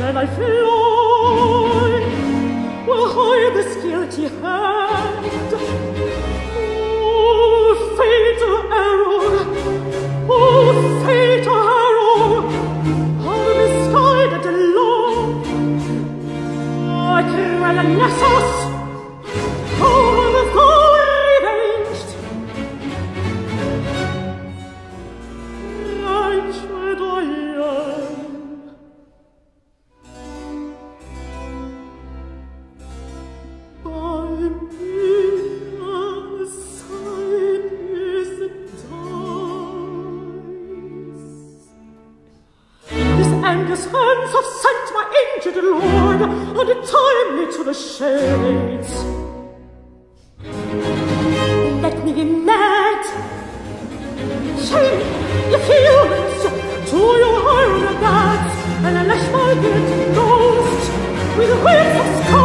shall I fly? Will hide this guilty hand? His endless hands have sent my injured lord untimely to the shades. Let me in net. Shame, you humans, to your iron bats, and I my guilty ghost with whips of scorpion.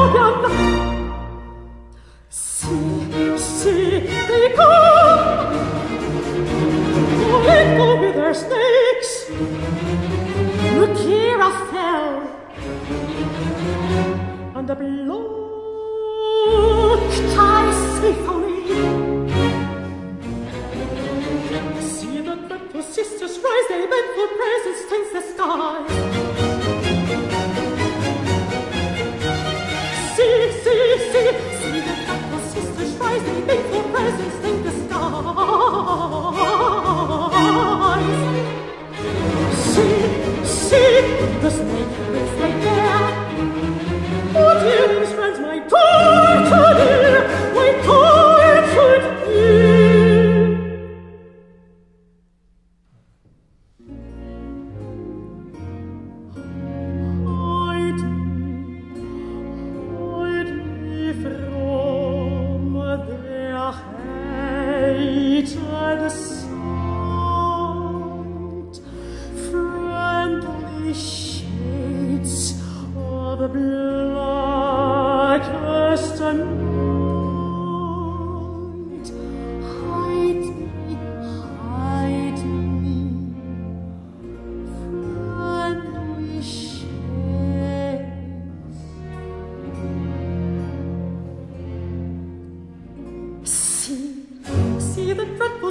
tableau Stai symphony See the dreadful sisters rise They bend for praise the skies See, see, see See the dreadful sisters rise They bend for the skies See, see The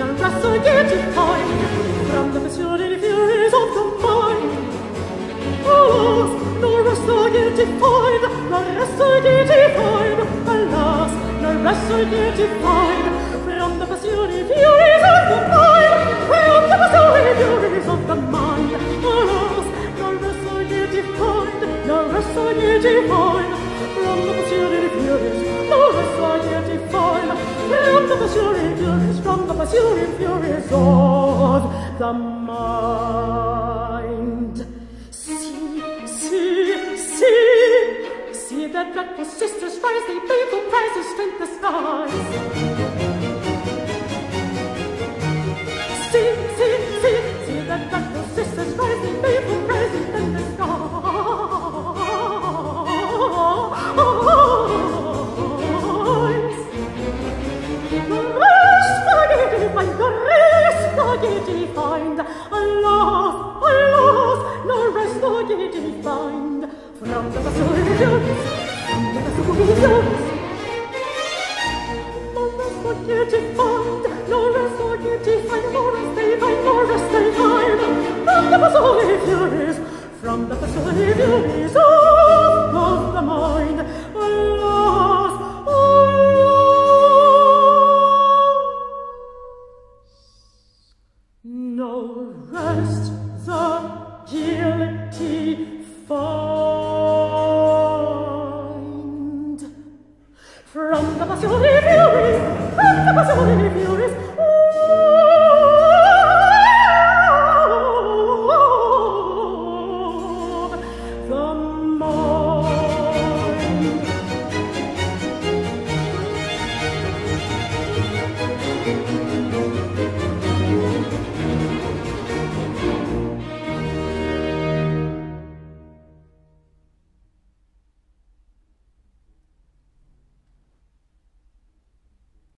now wrestle get defined from the pursuing furies of the mind. Alas, no wrestle get defined, no wrestle get defined. Alas, no wrestle get defined from the pursuing furies of the mind. From the pursuing furies of the mind. Alas, no wrestle get defined, no wrestle get defined from the pursuing furies. No wrestle get defined from the pursuing furies, from the pursuing furies of the mind. See, see, see, see the dreadful sisters rise, they pay for prizes in the skies. from the soldiers, from the Non lo so che beautified, nor so beautified, nor as they find, nor as they find. From the soldiers, from the soldiers of the mind. From the passione furies, from the passione furies,